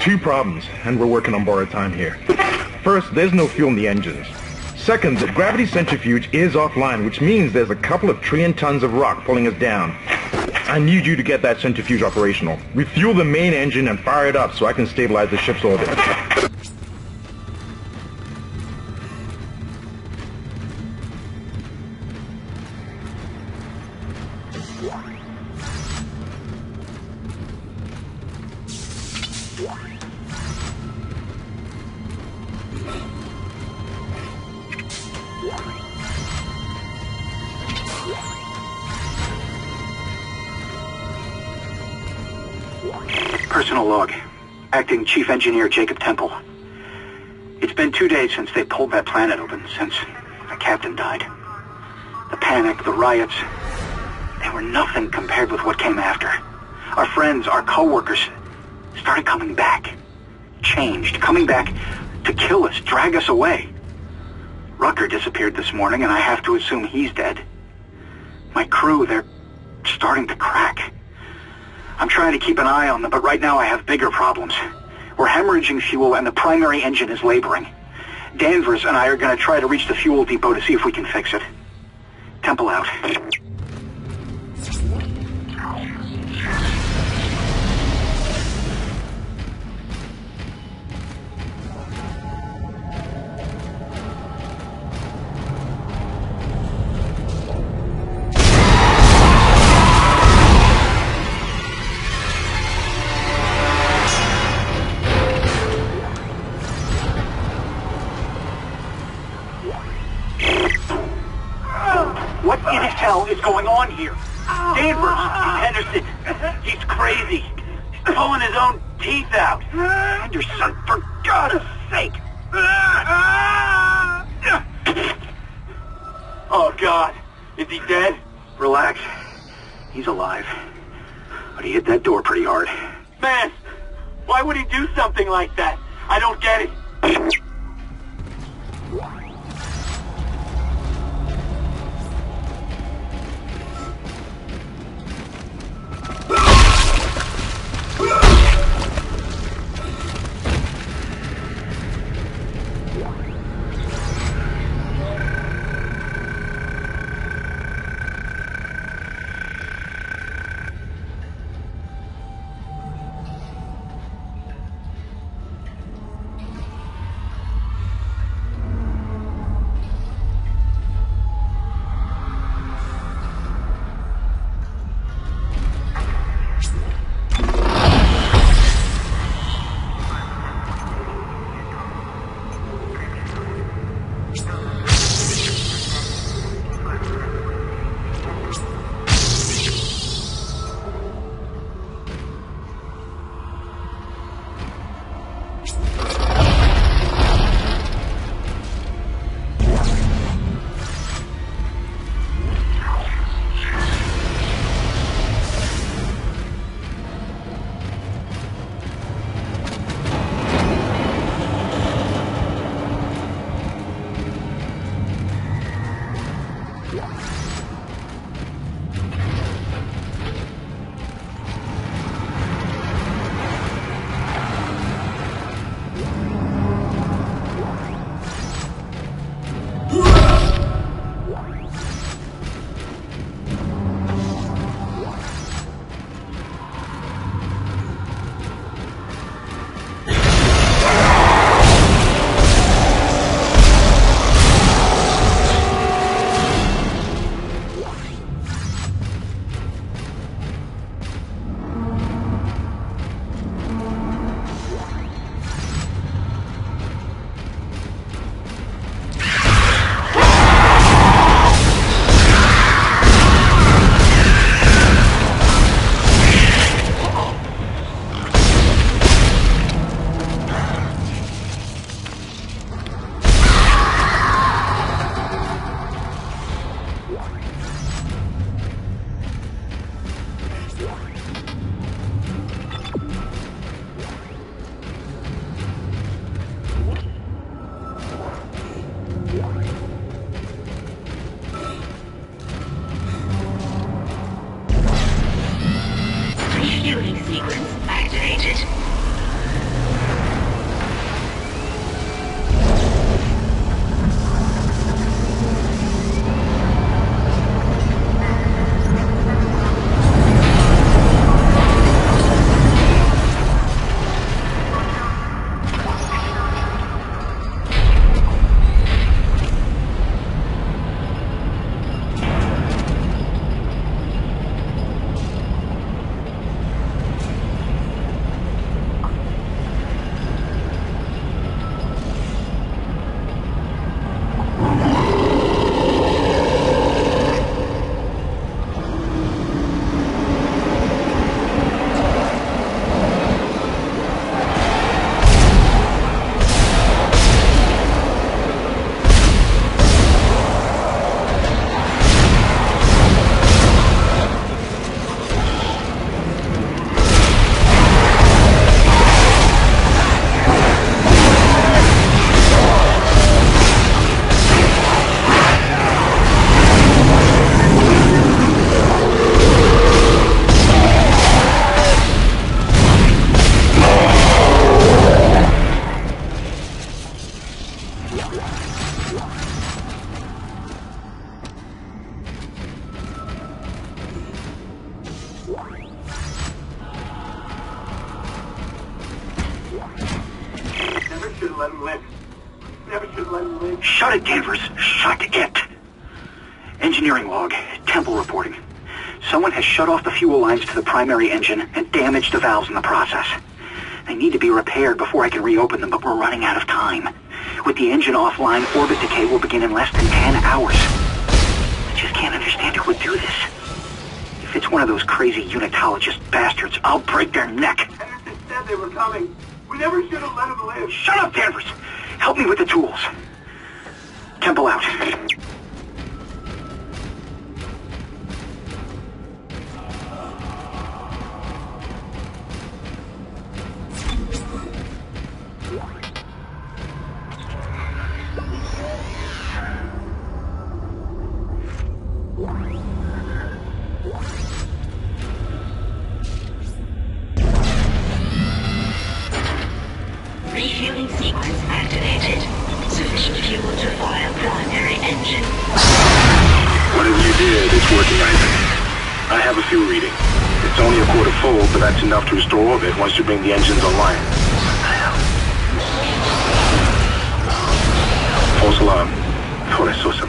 Two problems, and we're working on borrowed time here. First, there's no fuel in the engines. Second, the gravity centrifuge is offline, which means there's a couple of trillion tons of rock pulling us down. I need you to get that centrifuge operational. Refuel the main engine and fire it up so I can stabilize the ship's orbit. Engineer Jacob Temple. It's been two days since they pulled that planet open, since the captain died. The panic, the riots, they were nothing compared with what came after. Our friends, our co-workers, started coming back. Changed, coming back to kill us, drag us away. Rucker disappeared this morning, and I have to assume he's dead. My crew, they're starting to crack. I'm trying to keep an eye on them, but right now I have bigger problems. We're hemorrhaging fuel and the primary engine is laboring. Danvers and I are going to try to reach the fuel depot to see if we can fix it. Temple out. On here? Danvers, Henderson, he's crazy. He's pulling his own teeth out. Henderson, for God's sake. Oh, God. Is he dead? Relax. He's alive. But he hit that door pretty hard. Man, why would he do something like that? I don't get it. Shut it, Danvers. Shut it. Engineering log. Temple reporting. Someone has shut off the fuel lines to the primary engine and damaged the valves in the process. They need to be repaired before I can reopen them, but we're running out of time. With the engine offline, orbit decay will begin in less than 10 hours. I just can't understand who would do this. If it's one of those crazy unitologist bastards, I'll break their neck. Henderson said they were coming. We never should have let them live. Shut up, Danvers! Help me with the tools. Temple out. Refueling sequence activated. Switching fuel to fire engine. Whatever you did, it's working, Isaac. I have a fuel reading. It's only a quarter full, but that's enough to restore orbit once you bring the engines online. False alarm. Thought I saw something.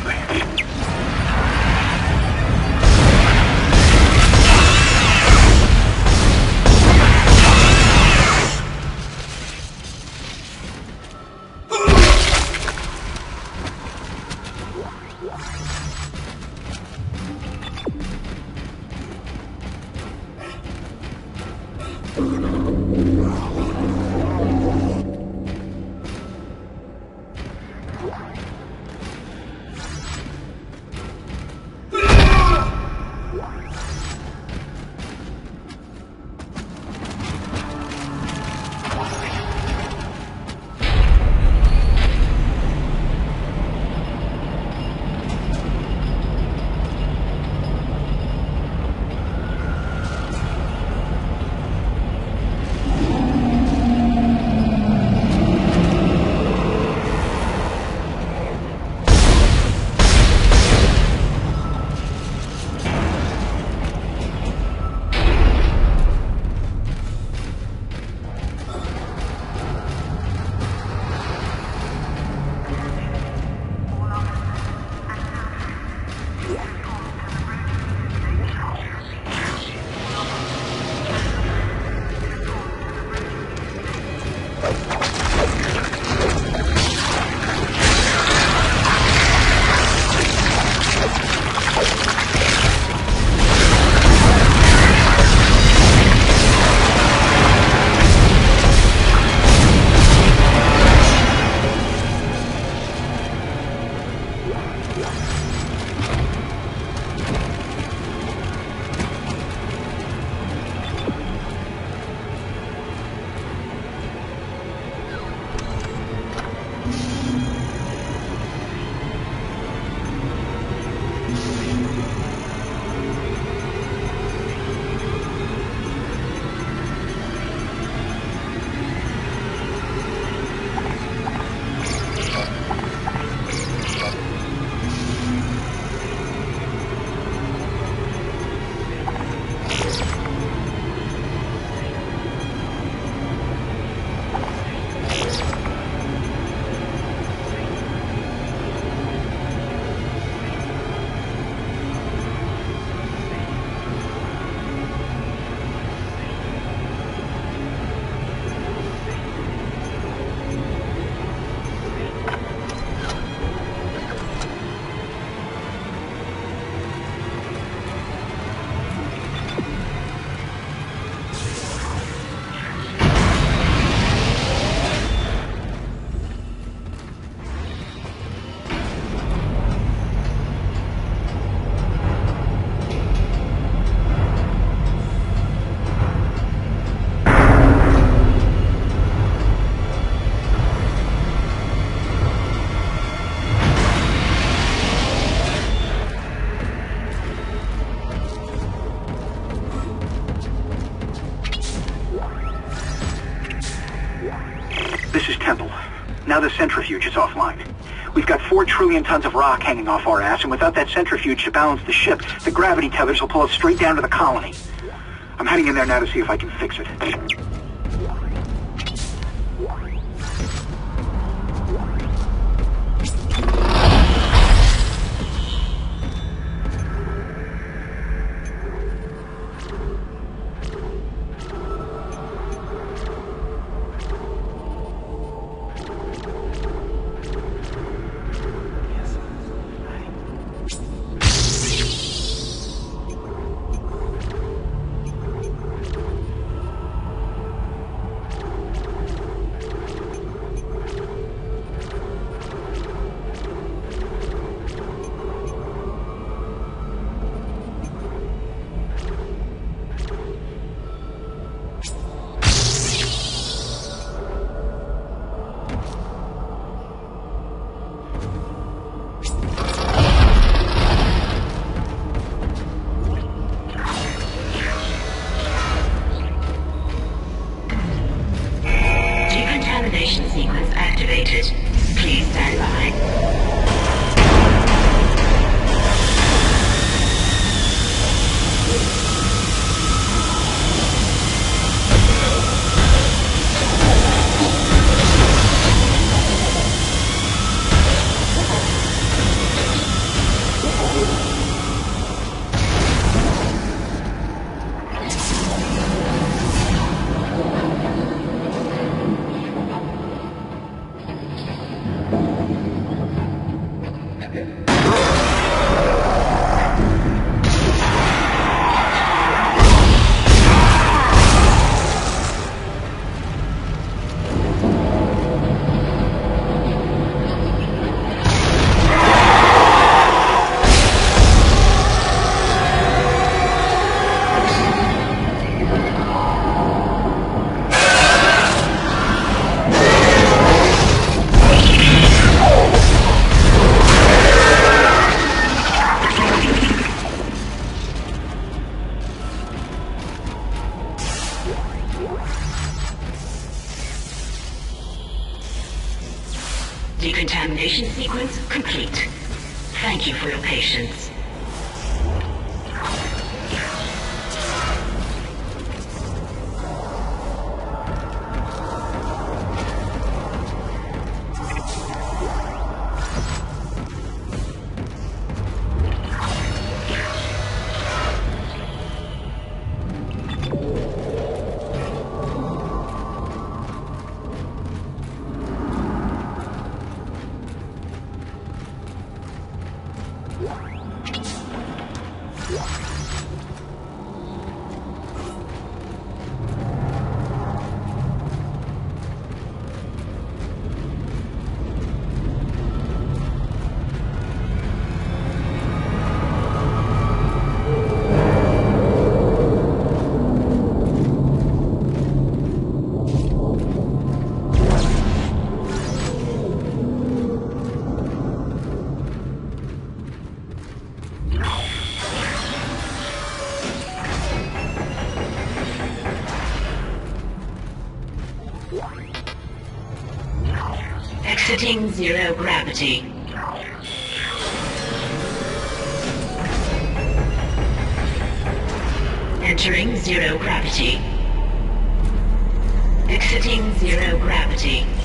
Offline. We've got four trillion tons of rock hanging off our ass, and without that centrifuge to balance the ship, the gravity tethers will pull us straight down to the colony. I'm heading in there now to see if I can fix it. Zero gravity. Entering zero gravity. Exiting zero gravity.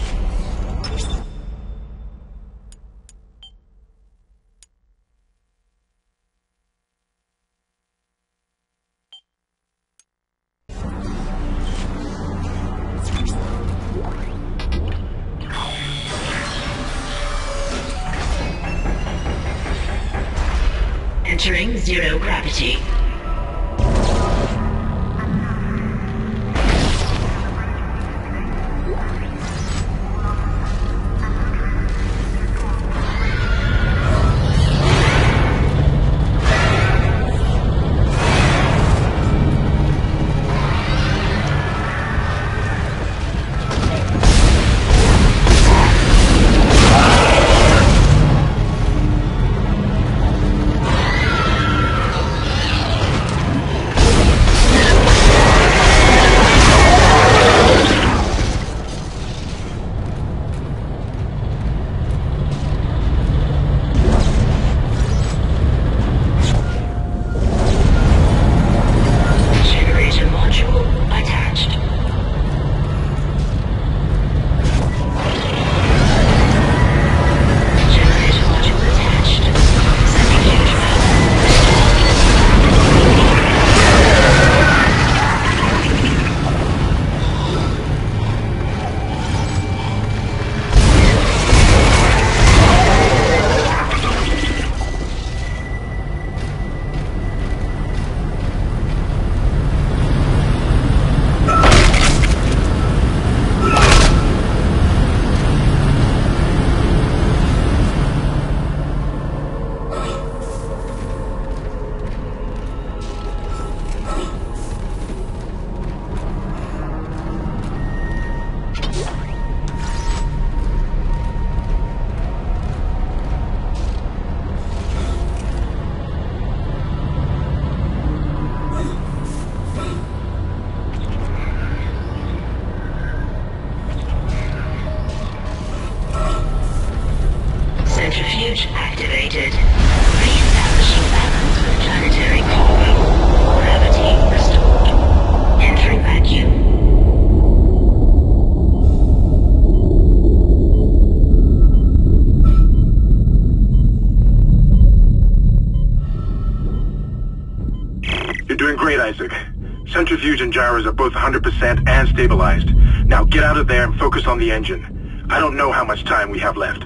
Are both 100% and stabilized. Now get out of there and focus on the engine. I don't know how much time we have left.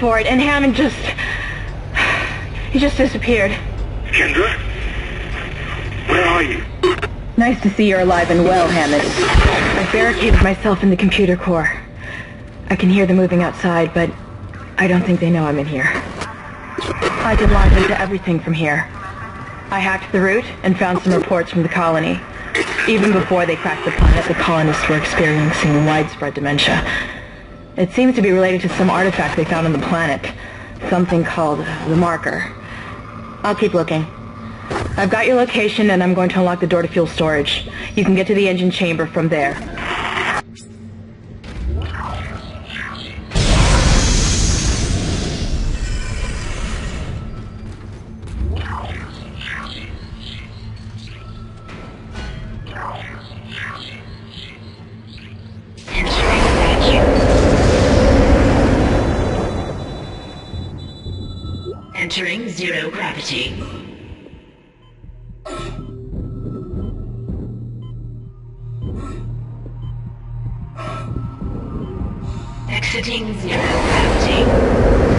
For it, and Hammond just... He just disappeared. Kendra? Where are you? Nice to see you're alive and well, Hammond. I barricaded myself in the computer core. I can hear them moving outside, but I don't think they know I'm in here. I can log into everything from here. I hacked the root and found some reports from the colony. Even before they cracked the planet, the colonists were experiencing widespread dementia. It seems to be related to some artifact they found on the planet. Something called the Marker. I'll keep looking. I've got your location and I'm going to unlock the door to fuel storage. You can get to the engine chamber from there. Exiting zero gravity.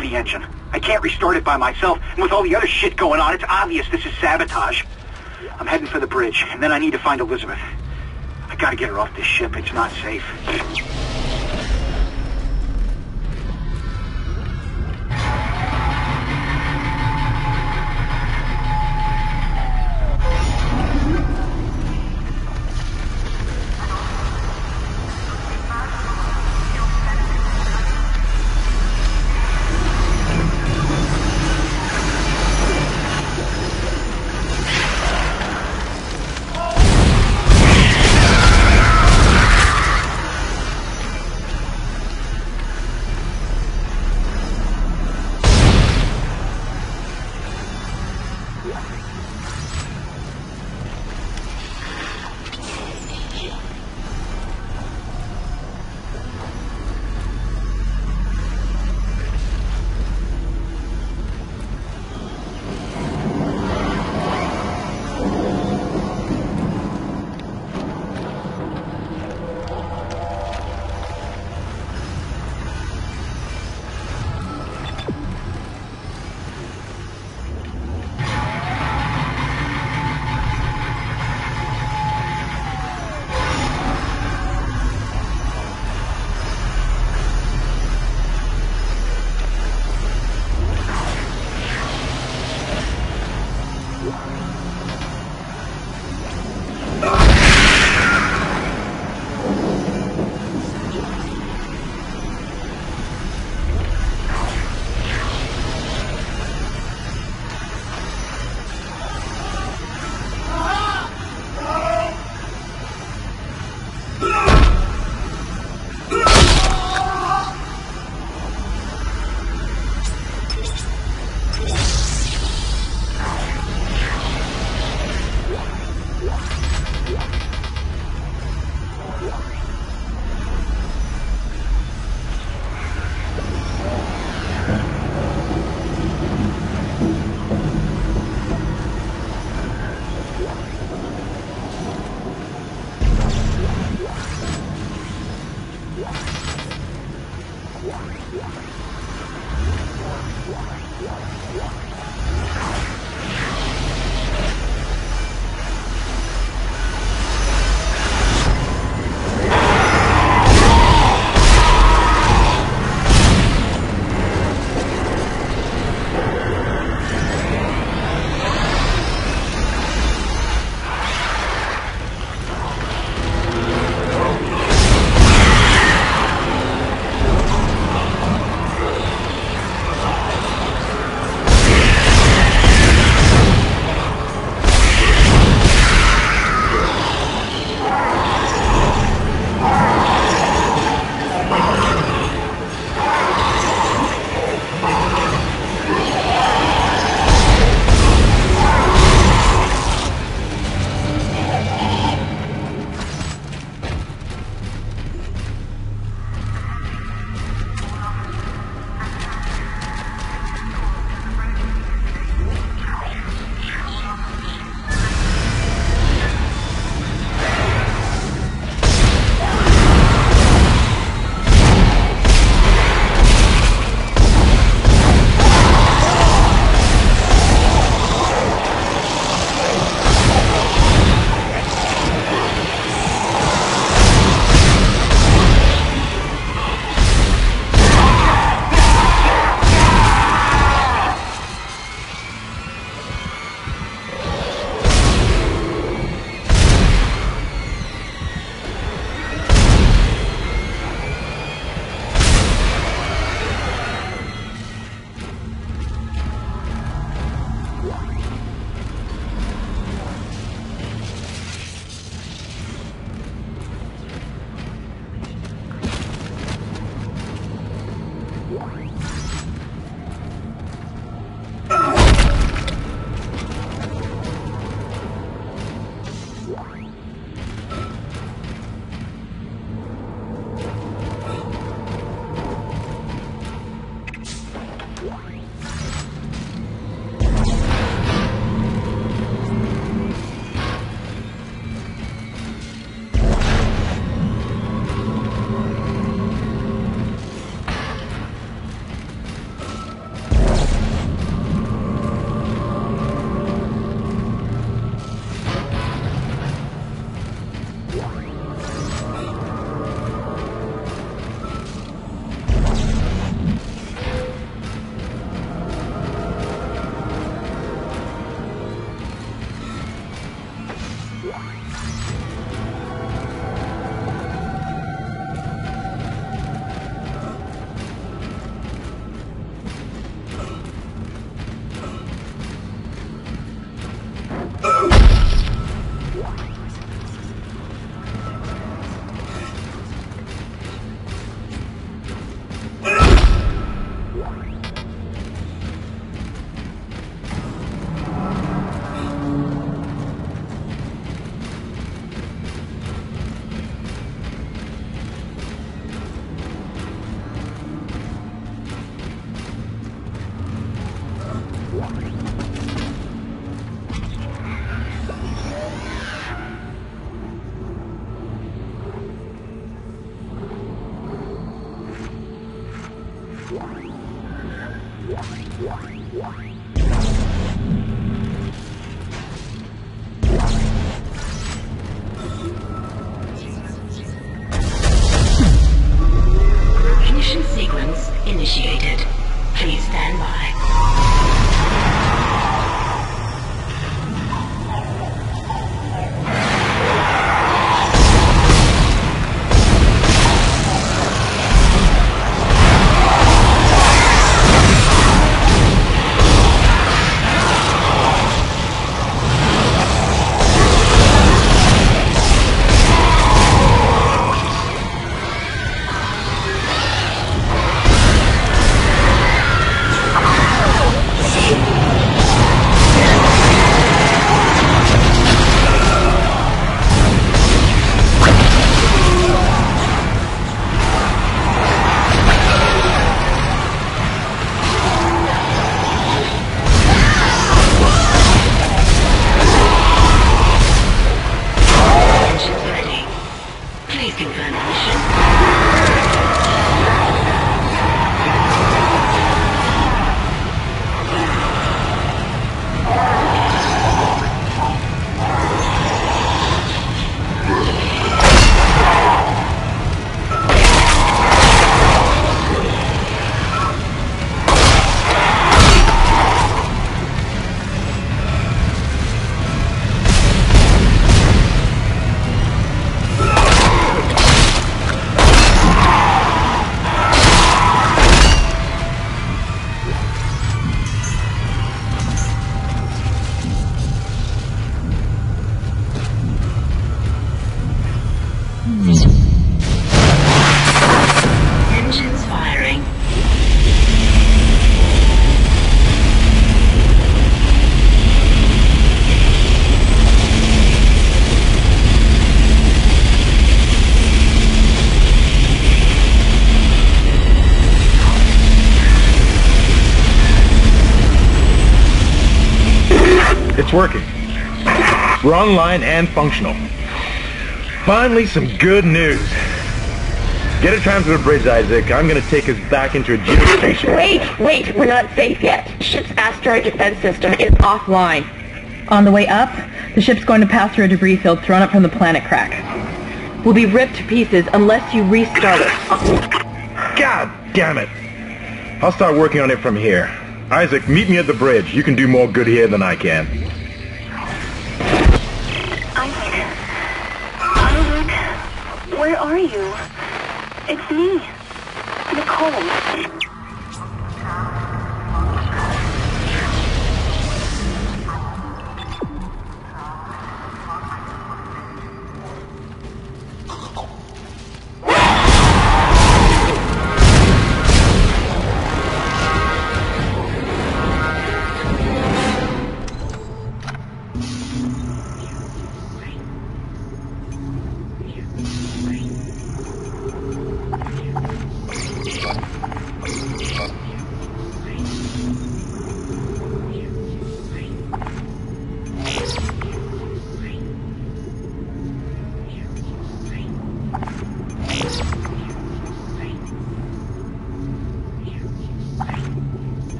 The engine. I can't restart it by myself, and with all the other shit going on, it's obvious this is sabotage. I'm heading for the bridge, and then I need to find Elizabeth. I gotta get her off this ship. It's not safe. It's working. We're online and functional. Finally, some good news. Get a tram to the bridge, Isaac. I'm gonna take us back into a geostation. Wait, wait, we're not safe yet. Ship's asteroid defense system is offline. On the way up, the ship's going to pass through a debris field thrown up from the planet crack. We'll be ripped to pieces unless you restart it. God damn it! I'll start working on it from here. Isaac, meet me at the bridge. You can do more good here than I can. Are you? It's me. Nicole.